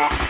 Yeah.